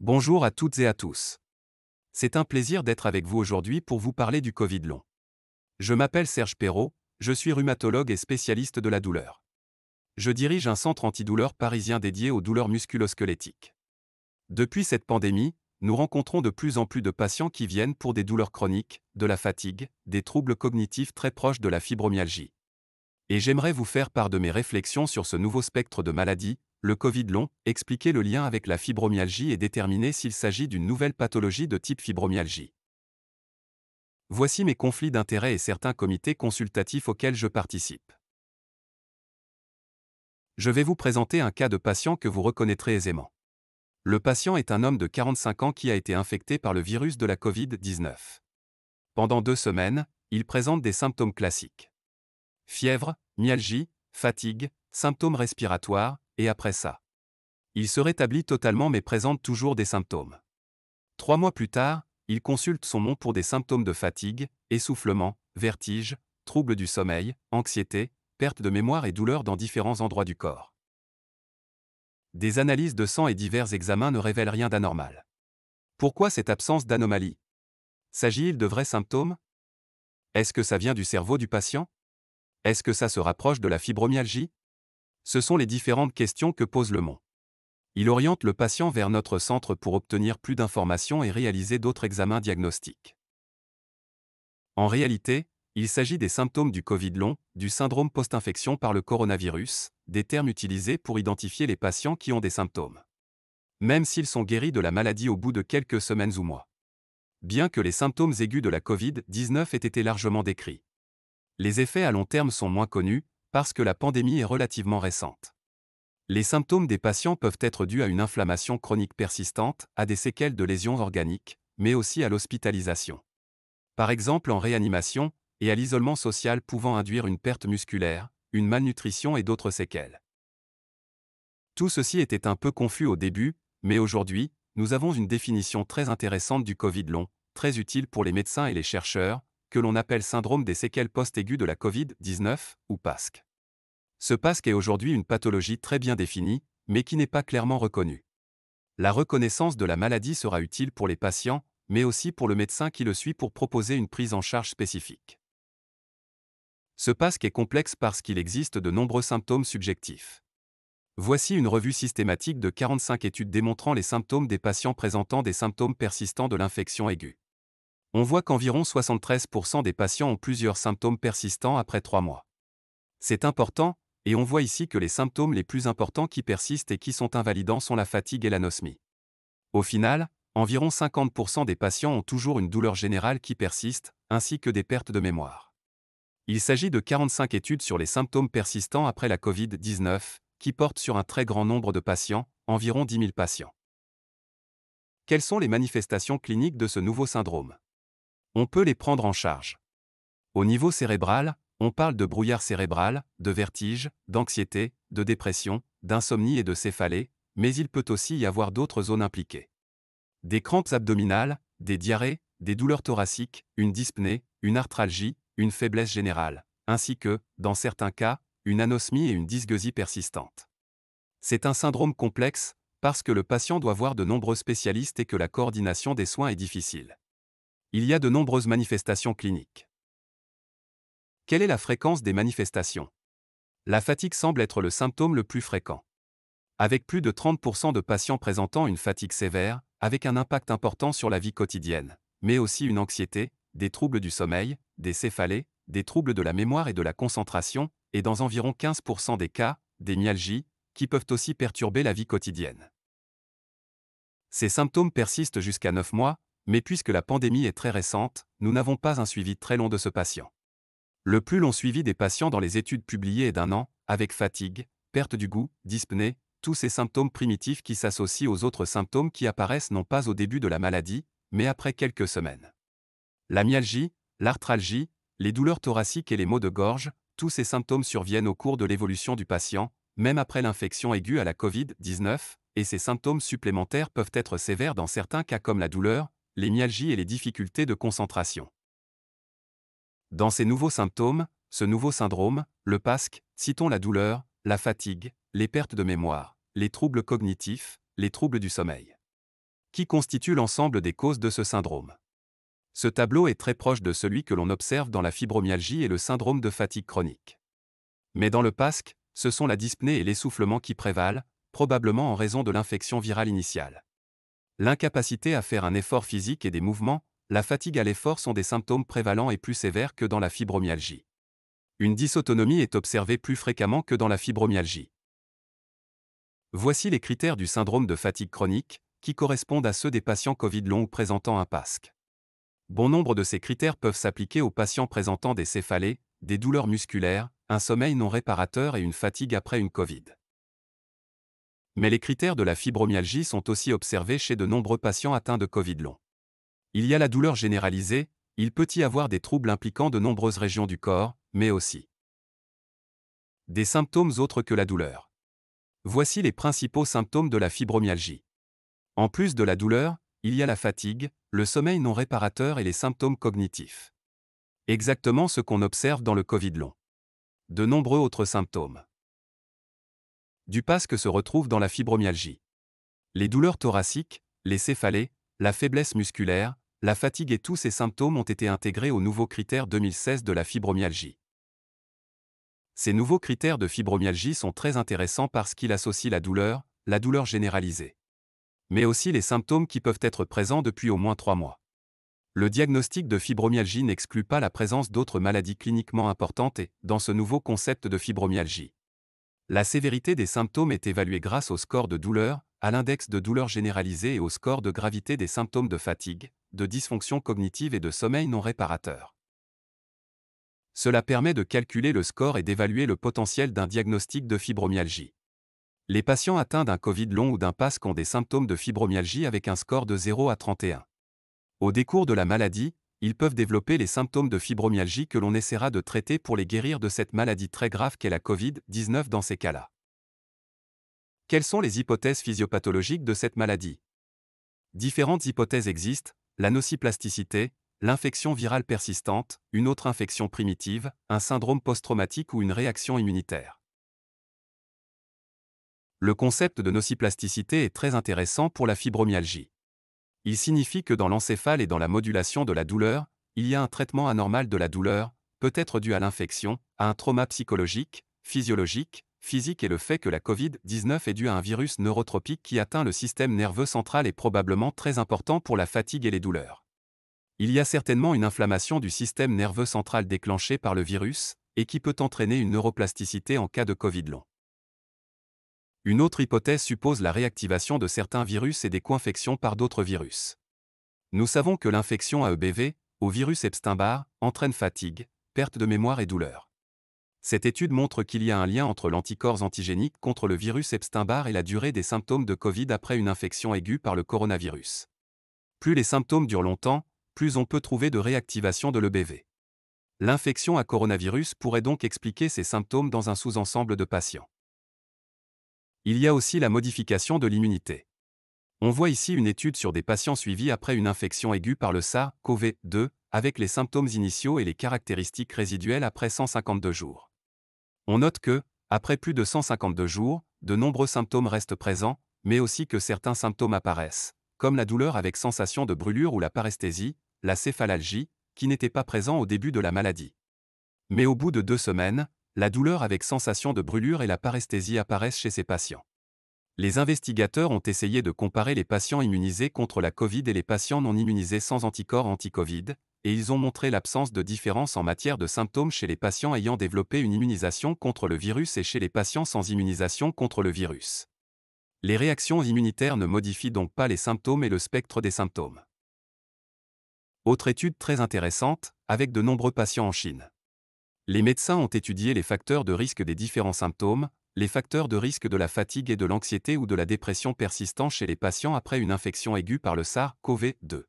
Bonjour à toutes et à tous. C'est un plaisir d'être avec vous aujourd'hui pour vous parler du Covid long. Je m'appelle Serge Perrault, je suis rhumatologue et spécialiste de la douleur. Je dirige un centre antidouleur parisien dédié aux douleurs musculosquelettiques. Depuis cette pandémie, nous rencontrons de plus en plus de patients qui viennent pour des douleurs chroniques, de la fatigue, des troubles cognitifs très proches de la fibromyalgie. Et j'aimerais vous faire part de mes réflexions sur ce nouveau spectre de maladies, le Covid long, expliquer le lien avec la fibromyalgie et déterminer s'il s'agit d'une nouvelle pathologie de type fibromyalgie. Voici mes conflits d'intérêts et certains comités consultatifs auxquels je participe. Je vais vous présenter un cas de patient que vous reconnaîtrez aisément. Le patient est un homme de 45 ans qui a été infecté par le virus de la Covid-19. Pendant deux semaines, il présente des symptômes classiques. Fièvre, myalgie, fatigue, symptômes respiratoires, et après ça. Il se rétablit totalement mais présente toujours des symptômes. Trois mois plus tard, il consulte son nom pour des symptômes de fatigue, essoufflement, vertige, troubles du sommeil, anxiété, perte de mémoire et douleurs dans différents endroits du corps. Des analyses de sang et divers examens ne révèlent rien d'anormal. Pourquoi cette absence d'anomalie? S'agit-il de vrais symptômes? Est-ce que ça vient du cerveau du patient? Est-ce que ça se rapproche de la fibromyalgie? Ce sont les différentes questions que pose le Mont. Il oriente le patient vers notre centre pour obtenir plus d'informations et réaliser d'autres examens diagnostiques. En réalité, il s'agit des symptômes du Covid long, du syndrome post-infection par le coronavirus, des termes utilisés pour identifier les patients qui ont des symptômes. Même s'ils sont guéris de la maladie au bout de quelques semaines ou mois. Bien que les symptômes aigus de la Covid-19 aient été largement décrits. Les effets à long terme sont moins connus, parce que la pandémie est relativement récente. Les symptômes des patients peuvent être dus à une inflammation chronique persistante, à des séquelles de lésions organiques, mais aussi à l'hospitalisation. Par exemple en réanimation, et à l'isolement social pouvant induire une perte musculaire, une malnutrition et d'autres séquelles. Tout ceci était un peu confus au début, mais aujourd'hui, nous avons une définition très intéressante du Covid long, très utile pour les médecins et les chercheurs, que l'on appelle syndrome des séquelles post-aiguës de la COVID-19, ou PASC. Ce PASC est aujourd'hui une pathologie très bien définie, mais qui n'est pas clairement reconnue. La reconnaissance de la maladie sera utile pour les patients, mais aussi pour le médecin qui le suit pour proposer une prise en charge spécifique. Ce PASC est complexe parce qu'il existe de nombreux symptômes subjectifs. Voici une revue systématique de 45 études démontrant les symptômes des patients présentant des symptômes persistants de l'infection aiguë on voit qu'environ 73% des patients ont plusieurs symptômes persistants après 3 mois. C'est important, et on voit ici que les symptômes les plus importants qui persistent et qui sont invalidants sont la fatigue et l'anosmie. Au final, environ 50% des patients ont toujours une douleur générale qui persiste, ainsi que des pertes de mémoire. Il s'agit de 45 études sur les symptômes persistants après la COVID-19, qui portent sur un très grand nombre de patients, environ 10 000 patients. Quelles sont les manifestations cliniques de ce nouveau syndrome? On peut les prendre en charge. Au niveau cérébral, on parle de brouillard cérébral, de vertige, d'anxiété, de dépression, d'insomnie et de céphalée, mais il peut aussi y avoir d'autres zones impliquées. Des crampes abdominales, des diarrhées, des douleurs thoraciques, une dyspnée, une arthralgie, une faiblesse générale, ainsi que, dans certains cas, une anosmie et une dysgeusie persistante. C'est un syndrome complexe, parce que le patient doit voir de nombreux spécialistes et que la coordination des soins est difficile. Il y a de nombreuses manifestations cliniques. Quelle est la fréquence des manifestations? La fatigue semble être le symptôme le plus fréquent. Avec plus de 30% de patients présentant une fatigue sévère, avec un impact important sur la vie quotidienne, mais aussi une anxiété, des troubles du sommeil, des céphalées, des troubles de la mémoire et de la concentration, et dans environ 15% des cas, des myalgies, qui peuvent aussi perturber la vie quotidienne. Ces symptômes persistent jusqu'à 9 mois, mais puisque la pandémie est très récente, nous n'avons pas un suivi très long de ce patient. Le plus long suivi des patients dans les études publiées est d'un an, avec fatigue, perte du goût, dyspnée, tous ces symptômes primitifs qui s'associent aux autres symptômes qui apparaissent non pas au début de la maladie, mais après quelques semaines. La myalgie, l'arthralgie, les douleurs thoraciques et les maux de gorge, tous ces symptômes surviennent au cours de l'évolution du patient, même après l'infection aiguë à la COVID-19, et ces symptômes supplémentaires peuvent être sévères dans certains cas comme la douleur, les myalgies et les difficultés de concentration. Dans ces nouveaux symptômes, ce nouveau syndrome, le PASC, citons la douleur, la fatigue, les pertes de mémoire, les troubles cognitifs, les troubles du sommeil. qui constituent l'ensemble des causes de ce syndrome. Ce tableau est très proche de celui que l'on observe dans la fibromyalgie et le syndrome de fatigue chronique. Mais dans le PASC, ce sont la dyspnée et l'essoufflement qui prévalent, probablement en raison de l'infection virale initiale. L'incapacité à faire un effort physique et des mouvements, la fatigue à l'effort sont des symptômes prévalents et plus sévères que dans la fibromyalgie. Une dysautonomie est observée plus fréquemment que dans la fibromyalgie. Voici les critères du syndrome de fatigue chronique, qui correspondent à ceux des patients Covid long présentant un PASC. Bon nombre de ces critères peuvent s'appliquer aux patients présentant des céphalées, des douleurs musculaires, un sommeil non réparateur et une fatigue après une Covid. Mais les critères de la fibromyalgie sont aussi observés chez de nombreux patients atteints de Covid long. Il y a la douleur généralisée, il peut y avoir des troubles impliquant de nombreuses régions du corps, mais aussi des symptômes autres que la douleur. Voici les principaux symptômes de la fibromyalgie. En plus de la douleur, il y a la fatigue, le sommeil non réparateur et les symptômes cognitifs. Exactement ce qu'on observe dans le Covid long. De nombreux autres symptômes. Du que se retrouve dans la fibromyalgie. Les douleurs thoraciques, les céphalées, la faiblesse musculaire, la fatigue et tous ces symptômes ont été intégrés aux nouveaux critères 2016 de la fibromyalgie. Ces nouveaux critères de fibromyalgie sont très intéressants parce qu'ils associent la douleur, la douleur généralisée. Mais aussi les symptômes qui peuvent être présents depuis au moins trois mois. Le diagnostic de fibromyalgie n'exclut pas la présence d'autres maladies cliniquement importantes et, dans ce nouveau concept de fibromyalgie, la sévérité des symptômes est évaluée grâce au score de douleur, à l'index de douleur généralisée et au score de gravité des symptômes de fatigue, de dysfonction cognitive et de sommeil non réparateur. Cela permet de calculer le score et d'évaluer le potentiel d'un diagnostic de fibromyalgie. Les patients atteints d'un Covid long ou d'un PASC ont des symptômes de fibromyalgie avec un score de 0 à 31. Au décours de la maladie, ils peuvent développer les symptômes de fibromyalgie que l'on essaiera de traiter pour les guérir de cette maladie très grave qu'est la Covid-19 dans ces cas-là. Quelles sont les hypothèses physiopathologiques de cette maladie? Différentes hypothèses existent, la nociplasticité, l'infection virale persistante, une autre infection primitive, un syndrome post-traumatique ou une réaction immunitaire. Le concept de nociplasticité est très intéressant pour la fibromyalgie. Il signifie que dans l'encéphale et dans la modulation de la douleur, il y a un traitement anormal de la douleur, peut-être dû à l'infection, à un trauma psychologique, physiologique, physique et le fait que la COVID-19 est due à un virus neurotropique qui atteint le système nerveux central est probablement très important pour la fatigue et les douleurs. Il y a certainement une inflammation du système nerveux central déclenchée par le virus, et qui peut entraîner une neuroplasticité en cas de Covid long. Une autre hypothèse suppose la réactivation de certains virus et des co-infections par d'autres virus. Nous savons que l'infection à EBV, au virus Epstein-Barr, entraîne fatigue, perte de mémoire et douleur. Cette étude montre qu'il y a un lien entre l'anticorps antigénique contre le virus Epstein-Barr et la durée des symptômes de Covid après une infection aiguë par le coronavirus. Plus les symptômes durent longtemps, plus on peut trouver de réactivation de l'EBV. L'infection à coronavirus pourrait donc expliquer ces symptômes dans un sous-ensemble de patients. Il y a aussi la modification de l'immunité. On voit ici une étude sur des patients suivis après une infection aiguë par le SARS-CoV-2, avec les symptômes initiaux et les caractéristiques résiduelles après 152 jours. On note que, après plus de 152 jours, de nombreux symptômes restent présents, mais aussi que certains symptômes apparaissent, comme la douleur avec sensation de brûlure ou la paresthésie, la céphalalgie, qui n'étaient pas présents au début de la maladie. Mais au bout de deux semaines, la douleur avec sensation de brûlure et la paresthésie apparaissent chez ces patients. Les investigateurs ont essayé de comparer les patients immunisés contre la Covid et les patients non immunisés sans anticorps anti-Covid, et ils ont montré l'absence de différence en matière de symptômes chez les patients ayant développé une immunisation contre le virus et chez les patients sans immunisation contre le virus. Les réactions immunitaires ne modifient donc pas les symptômes et le spectre des symptômes. Autre étude très intéressante, avec de nombreux patients en Chine. Les médecins ont étudié les facteurs de risque des différents symptômes, les facteurs de risque de la fatigue et de l'anxiété ou de la dépression persistant chez les patients après une infection aiguë par le SARS-CoV-2.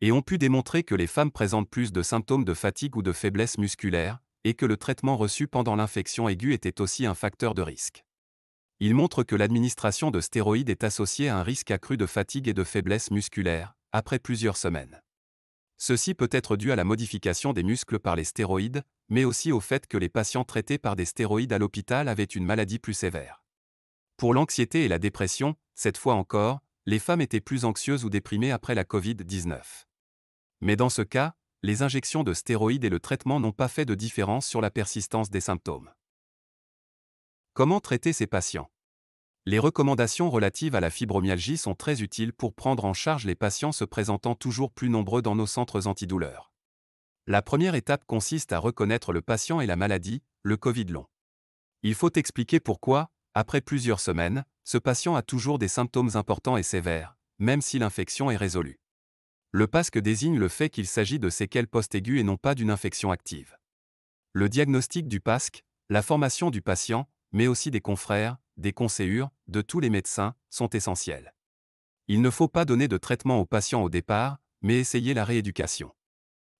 Et ont pu démontrer que les femmes présentent plus de symptômes de fatigue ou de faiblesse musculaire, et que le traitement reçu pendant l'infection aiguë était aussi un facteur de risque. Ils montrent que l'administration de stéroïdes est associée à un risque accru de fatigue et de faiblesse musculaire, après plusieurs semaines. Ceci peut être dû à la modification des muscles par les stéroïdes, mais aussi au fait que les patients traités par des stéroïdes à l'hôpital avaient une maladie plus sévère. Pour l'anxiété et la dépression, cette fois encore, les femmes étaient plus anxieuses ou déprimées après la Covid-19. Mais dans ce cas, les injections de stéroïdes et le traitement n'ont pas fait de différence sur la persistance des symptômes. Comment traiter ces patients? Les recommandations relatives à la fibromyalgie sont très utiles pour prendre en charge les patients se présentant toujours plus nombreux dans nos centres antidouleurs. La première étape consiste à reconnaître le patient et la maladie, le Covid long. Il faut expliquer pourquoi, après plusieurs semaines, ce patient a toujours des symptômes importants et sévères, même si l'infection est résolue. Le PASC désigne le fait qu'il s'agit de séquelles post-aiguës et non pas d'une infection active. Le diagnostic du PASC, la formation du patient, mais aussi des confrères, des conseillers, de tous les médecins, sont essentiels. Il ne faut pas donner de traitement au patient au départ, mais essayer la rééducation.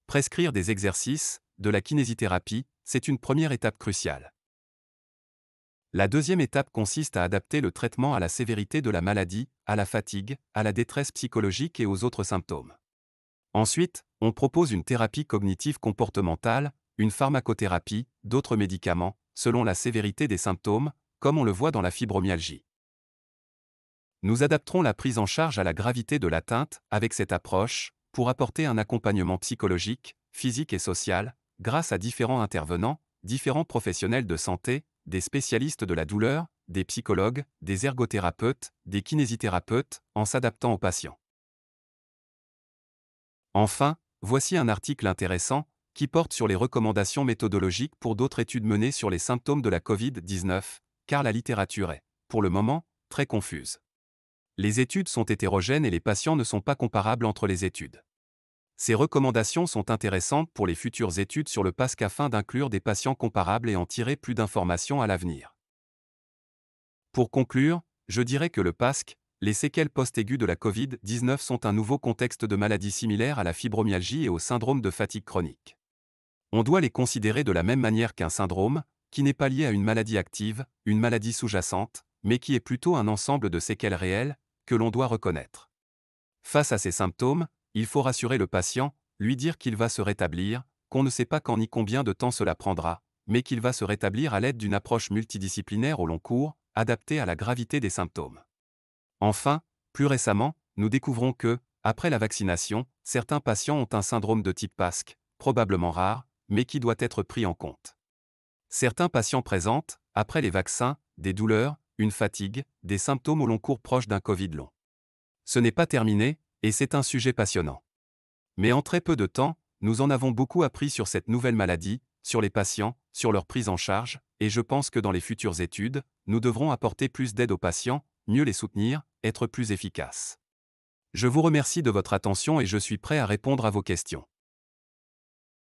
Prescrire des exercices, de la kinésithérapie, c'est une première étape cruciale. La deuxième étape consiste à adapter le traitement à la sévérité de la maladie, à la fatigue, à la détresse psychologique et aux autres symptômes. Ensuite, on propose une thérapie cognitive comportementale, une pharmacothérapie, d'autres médicaments, selon la sévérité des symptômes, comme on le voit dans la fibromyalgie. Nous adapterons la prise en charge à la gravité de l'atteinte avec cette approche, pour apporter un accompagnement psychologique, physique et social, grâce à différents intervenants, différents professionnels de santé, des spécialistes de la douleur, des psychologues, des ergothérapeutes, des kinésithérapeutes, en s'adaptant aux patients. Enfin, voici un article intéressant, qui porte sur les recommandations méthodologiques pour d'autres études menées sur les symptômes de la COVID-19, car la littérature est, pour le moment, très confuse. Les études sont hétérogènes et les patients ne sont pas comparables entre les études. Ces recommandations sont intéressantes pour les futures études sur le PASC afin d'inclure des patients comparables et en tirer plus d'informations à l'avenir. Pour conclure, je dirais que le PASC, les séquelles post-aiguës de la COVID-19 sont un nouveau contexte de maladies similaires à la fibromyalgie et au syndrome de fatigue chronique. On doit les considérer de la même manière qu'un syndrome, qui n'est pas lié à une maladie active, une maladie sous-jacente, mais qui est plutôt un ensemble de séquelles réelles, que l'on doit reconnaître. Face à ces symptômes, il faut rassurer le patient, lui dire qu'il va se rétablir, qu'on ne sait pas quand ni combien de temps cela prendra, mais qu'il va se rétablir à l'aide d'une approche multidisciplinaire au long cours, adaptée à la gravité des symptômes. Enfin, plus récemment, nous découvrons que, après la vaccination, certains patients ont un syndrome de type PASC, probablement rare, mais qui doit être pris en compte. Certains patients présentent, après les vaccins, des douleurs, une fatigue, des symptômes au long cours proches d'un Covid long. Ce n'est pas terminé, et c'est un sujet passionnant. Mais en très peu de temps, nous en avons beaucoup appris sur cette nouvelle maladie, sur les patients, sur leur prise en charge, et je pense que dans les futures études, nous devrons apporter plus d'aide aux patients, mieux les soutenir, être plus efficaces. Je vous remercie de votre attention et je suis prêt à répondre à vos questions.